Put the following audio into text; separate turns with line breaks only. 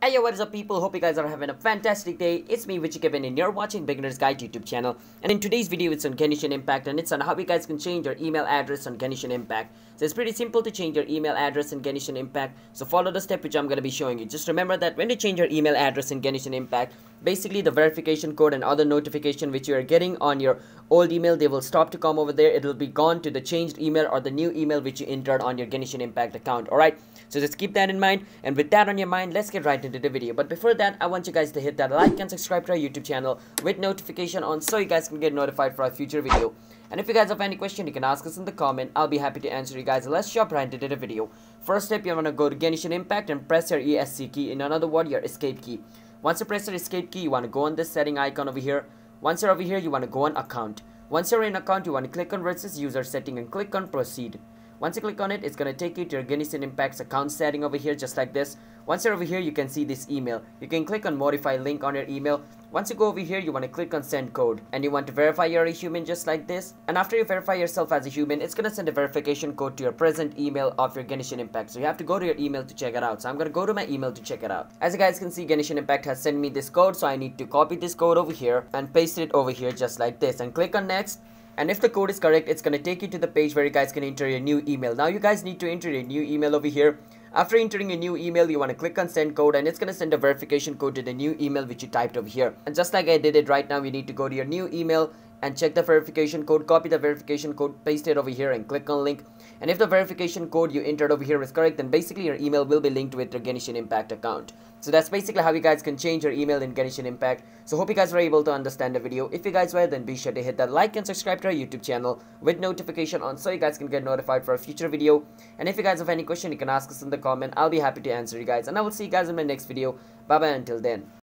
Hey yo, what is up people? Hope you guys are having a fantastic day. It's me, Richie Kevin, and you're watching Beginner's Guide YouTube channel. And in today's video, it's on Genshin Impact, and it's on how you guys can change your email address on Genshin Impact. So it's pretty simple to change your email address in Genshin Impact. So follow the step which I'm going to be showing you. Just remember that when you change your email address in Genshin Impact, basically the verification code and other notification which you are getting on your old email, they will stop to come over there. It will be gone to the changed email or the new email which you entered on your Genshin Impact account. Alright, so just keep that in mind. And with that on your mind, let's get right into the video. But before that, I want you guys to hit that like and subscribe to our YouTube channel with notification on so you guys can get notified for our future video. And if you guys have any question, you can ask us in the comment. I'll be happy to answer you guys. Let's jump right into the video. First step, you want to go to Genshin Impact and press your ESC key. In another word, your escape key. Once you press your escape key, you want to go on this setting icon over here. Once you're over here, you want to go on account. Once you're in account, you want to click on versus user setting and click on proceed. Once you click on it, it's going to take you to your Genshin Impact's account setting over here just like this. Once you're over here, you can see this email. You can click on modify link on your email. Once you go over here, you want to click on send code and you want to verify you're a human just like this. And after you verify yourself as a human, it's going to send a verification code to your present email of your Genshin Impact. So you have to go to your email to check it out. So I'm going to go to my email to check it out. As you guys can see, Genshin Impact has sent me this code. So I need to copy this code over here and paste it over here just like this and click on next and if the code is correct it's gonna take you to the page where you guys can enter your new email. Now you guys need to enter your new email over here. After entering a new email you want to click on send code and it's going to send a verification code to the new email which you typed over here. And just like i did it right now you need to go to your new email and check the verification code copy the verification code paste it over here and click on link. And if the verification code you entered over here is correct then basically your email will be linked with your Genshin Impact account. So that's basically how you guys can change your email in Genshin Impact. So hope you guys were able to understand the video. If you guys were then be sure to hit that like and subscribe to our YouTube channel with notification on so you guys can get notified for a future video. And if you guys have any question you can ask us in the comment. I'll be happy to answer you guys. And I will see you guys in my next video. Bye bye until then